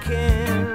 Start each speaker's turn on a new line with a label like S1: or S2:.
S1: can.